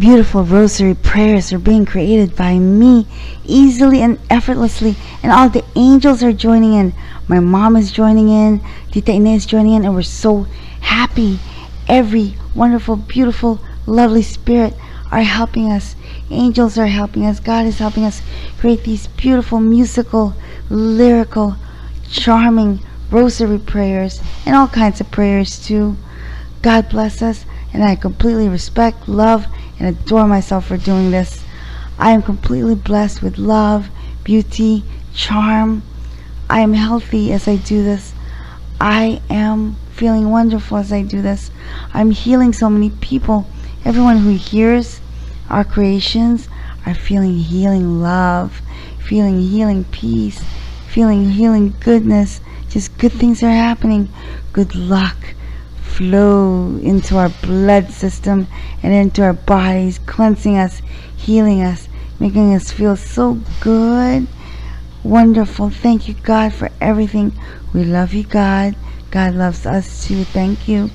beautiful rosary prayers are being created by me easily and effortlessly. And all the angels are joining in. My mom is joining in. Tita Ine is joining in. And we're so happy. Every wonderful, beautiful, lovely spirit are helping us. Angels are helping us. God is helping us create these beautiful, musical, lyrical, charming rosary prayers and all kinds of prayers too. God bless us. And I completely respect, love, and adore myself for doing this. I am completely blessed with love, beauty, charm. I am healthy as I do this. I am feeling wonderful as I do this. I'm healing so many people. Everyone who hears our creations are feeling healing love, feeling healing peace, feeling healing goodness. Just good things are happening. Good luck flow into our blood system and into our bodies, cleansing us, healing us, making us feel so good. Wonderful. Thank you, God, for everything. We love you, God. God loves us too. Thank you.